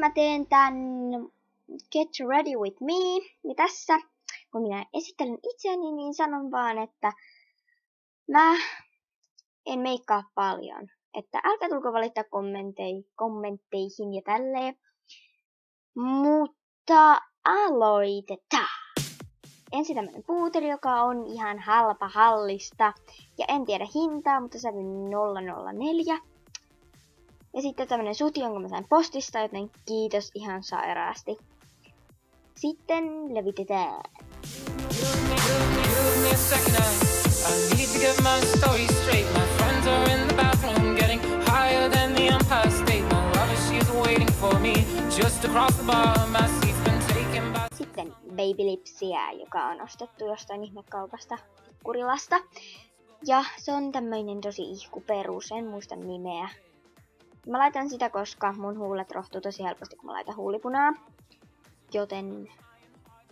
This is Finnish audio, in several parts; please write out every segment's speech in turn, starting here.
mä teen tän Get Ready With Me. Ja tässä, kun minä esittelen itseäni, niin sanon vaan, että mä en meikkaa paljon. Että älkää tulko valittaa kommentei, kommentteihin ja tälleen. Mutta aloitetaan. Ensin tämmönen puuteri, joka on ihan halpa hallista. Ja en tiedä hintaa, mutta se on 004. Ja sitten tämmönen suti, jonka mä sain postista, joten kiitos ihan sairaasti. Sitten levitetään. Sitten Baby Lipsiä, joka on ostettu jostain ihmekaupasta Kurilasta. Ja se on tämmöinen tosi ihku perus, en muista nimeä. Mä laitan sitä, koska mun huulet rohtuu tosi helposti, kun mä laitan huulipunaa. Joten...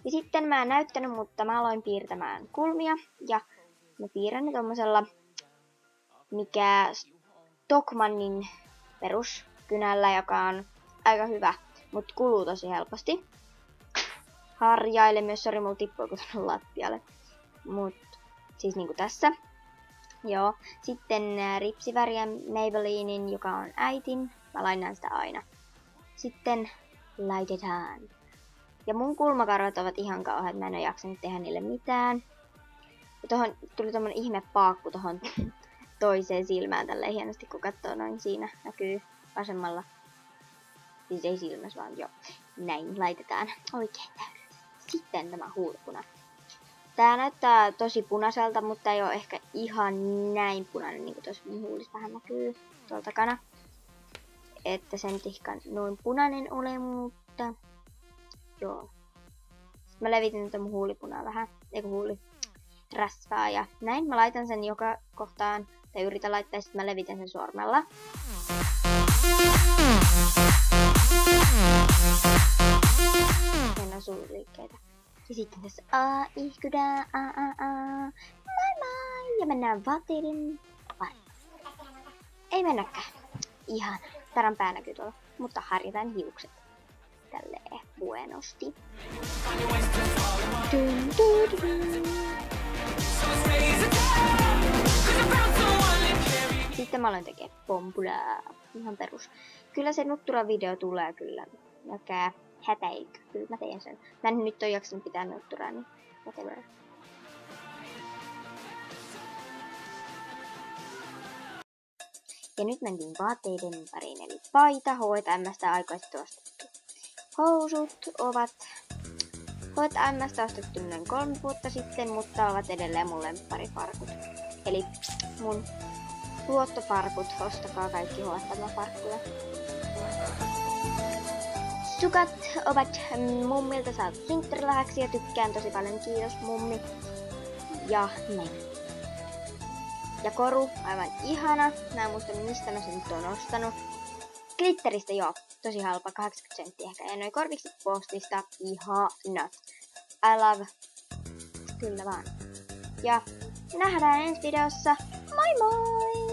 Ja sitten mä en näyttänyt, mutta mä aloin piirtämään kulmia. Ja mä piirrän ne tommosella, mikä Stockmannin peruskynällä, joka on aika hyvä, mutta kuluu tosi helposti. Harjaille myös, sori mulla tippui lattialle. Mut siis niinku tässä. Joo. Sitten äh, ripsiväriä Maybellinin, joka on äitin. Mä lainan sitä aina. Sitten laitetaan. Ja mun kulmakarvat ovat ihan kauheat, mä en ole jaksanut tehdä niille mitään. Ja tohon tuli tommonen ihme paakku tohon toiseen silmään tälle hienosti, kun katsoo noin siinä näkyy vasemmalla. Siis ei silmässä vaan jo. Näin laitetaan oikein täydellisesti. Sitten tämä huulpuna. Tää näyttää tosi punaiselta, mutta ei ole ehkä ihan näin punainen, niin kuin tuossa mun huulissa vähän näkyy tuolta takana. Että sen tihkan noin punainen ole, mutta joo. Sitten mä levitin tätä mun huulipunaa vähän, eiku huuli rasvaa ja näin mä laitan sen joka kohtaan, tai yritän laittaa, sitten mä levitän sen sormella. Sen on liikkeitä. Ja sitten tässä a ihkydää, a a a, moi moi, ja mennään vaatteiden vai? Ei mennäkään. Ihan, taran pää näkyy tuolla, mutta harjataan hiukset. Tälleen buenosti. Dun, dun, dun. Sitten mä aloin tekemään pompulaa. Ihan perus. Kyllä se nuttura video tulee kyllä. Näkää hätäilkö. Kyllä mä teen sen. Mä en nyt ole jaksanut pitää nutturaa, niin whatever. Ja nyt mentiin vaatteiden pariin, eli paita, H&Mstä aikaisesti ostettu. Housut ovat H&Mstä ostettu noin kolme vuotta sitten, mutta ovat edelleen mun lempparifarkut. Eli mun luottofarkut, ostakaa kaikki H&M-farkkuja. Sukat ovat mummilta saatu Sinterilähäksi ja tykkään tosi paljon. Kiitos mummi. Ja näin. Ja koru, aivan ihana. Mä en muista mistä mä sen nyt oon ostanut. Glitteristä joo, tosi halpa, 80 senttiä ehkä. Ja noin korviksi postista, ihanat. I love. Kyllä vaan. Ja nähdään ensi videossa. Moi moi!